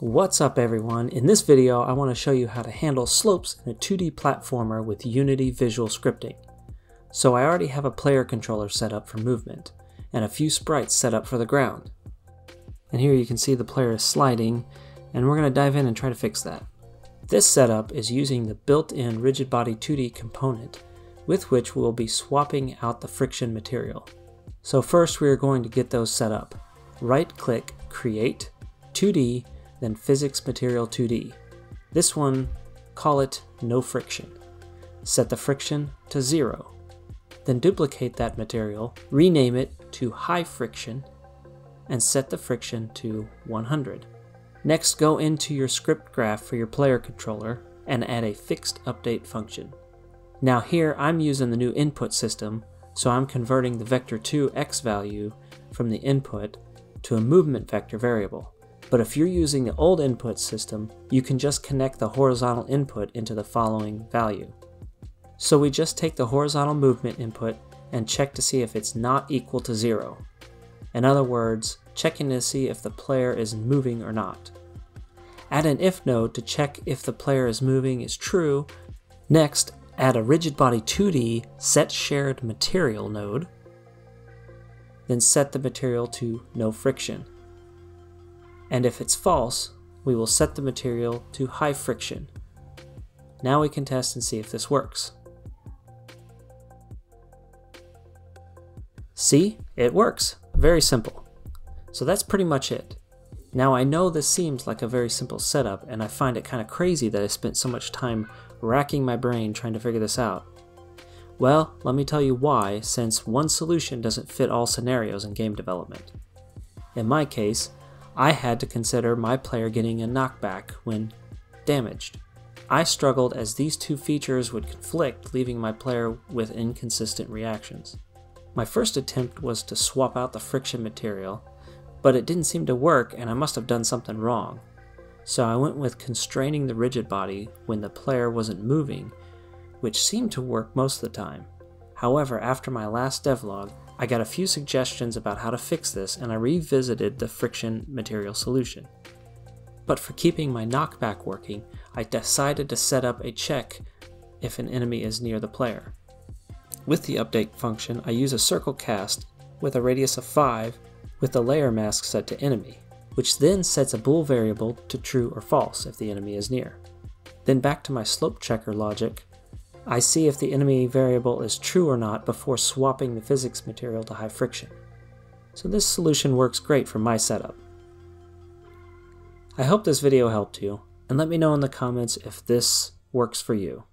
What's up everyone? In this video I want to show you how to handle slopes in a 2D platformer with Unity Visual Scripting. So I already have a player controller set up for movement, and a few sprites set up for the ground. And here you can see the player is sliding, and we're going to dive in and try to fix that. This setup is using the built-in Rigid Body 2D component, with which we will be swapping out the friction material. So first we are going to get those set up. Right click, Create, 2D, then Physics Material 2D. This one, call it No Friction. Set the friction to 0. Then duplicate that material, rename it to High Friction, and set the friction to 100. Next, go into your script graph for your player controller and add a fixed update function. Now here I'm using the new input system, so I'm converting the vector2 x value from the input to a movement vector variable. But if you're using the old input system, you can just connect the horizontal input into the following value. So we just take the horizontal movement input and check to see if it's not equal to zero. In other words, checking to see if the player is moving or not. Add an if node to check if the player is moving is true. Next, add a rigid body 2D set shared material node. Then set the material to no friction and if it's false, we will set the material to high friction. Now we can test and see if this works. See? It works. Very simple. So that's pretty much it. Now I know this seems like a very simple setup, and I find it kind of crazy that I spent so much time racking my brain trying to figure this out. Well, let me tell you why, since one solution doesn't fit all scenarios in game development. In my case, I had to consider my player getting a knockback when damaged. I struggled as these two features would conflict, leaving my player with inconsistent reactions. My first attempt was to swap out the friction material, but it didn't seem to work and I must have done something wrong. So I went with constraining the rigid body when the player wasn't moving, which seemed to work most of the time. However, after my last devlog, I got a few suggestions about how to fix this and I revisited the friction material solution. But for keeping my knockback working, I decided to set up a check if an enemy is near the player. With the update function, I use a circle cast with a radius of 5 with the layer mask set to enemy, which then sets a bool variable to true or false if the enemy is near. Then back to my slope checker logic, I see if the enemy variable is true or not before swapping the physics material to high friction. So this solution works great for my setup. I hope this video helped you, and let me know in the comments if this works for you.